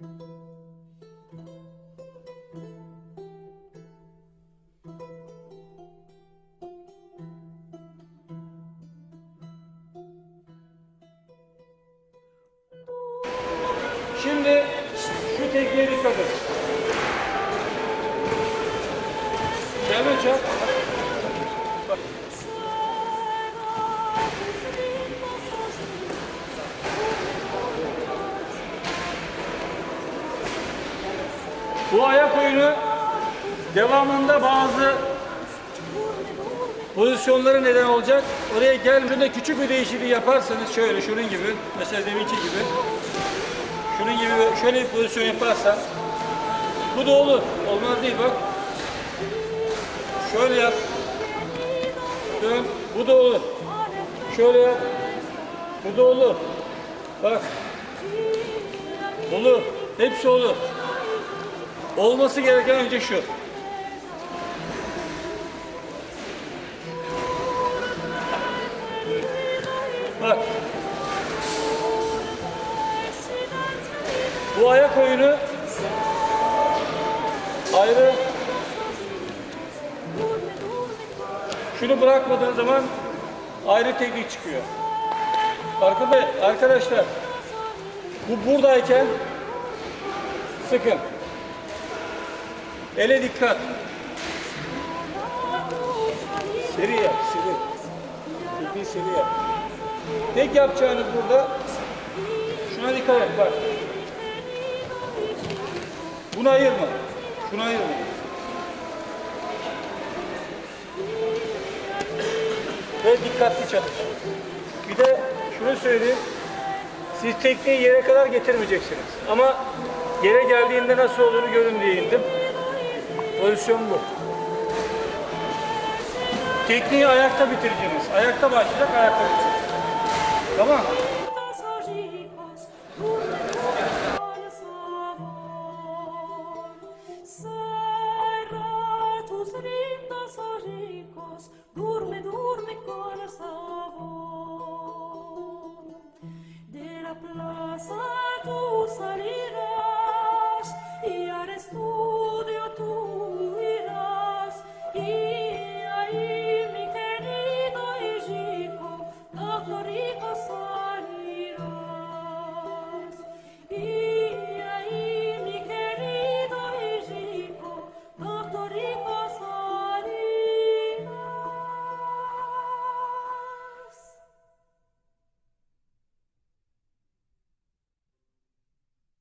Şimdi şu tekniğe dikkat et. Bu ayak oyunu devamında bazı pozisyonları neden olacak. Oraya gelmeden küçük bir değişikliği yaparsanız şöyle şunun gibi mesela deminki gibi şunun gibi şöyle bir pozisyon yaparsan bu da olur. Olmaz değil bak. Şöyle yap. Dön. Bu da olur. Şöyle yap. Bu da olur. Bak. Olur. Hepsi olur. Olması gereken önce şu. Bak. Bu ayak oyunu ayrı. Şunu bırakmadığın zaman ayrı teknik çıkıyor. Arkada, arkadaşlar bu buradayken sıkın. Ele dikkat. Seri yap, seri. Tekniği seri yap. Tek yapacağınız burada şuna dikkat et bak. Bunu ayırma. Şunu ayırma. Ve dikkatli çalış. Bir de şunu söyleyeyim. Siz tekneyi yere kadar getirmeyeceksiniz. Ama yere geldiğinde nasıl olduğunu görün diye indim. Pozisyon bu. Tekniği ayakta bitireceğiniz. Ayakta başlayacak, ayakta bitecek. Tamam. plaza tú salirás.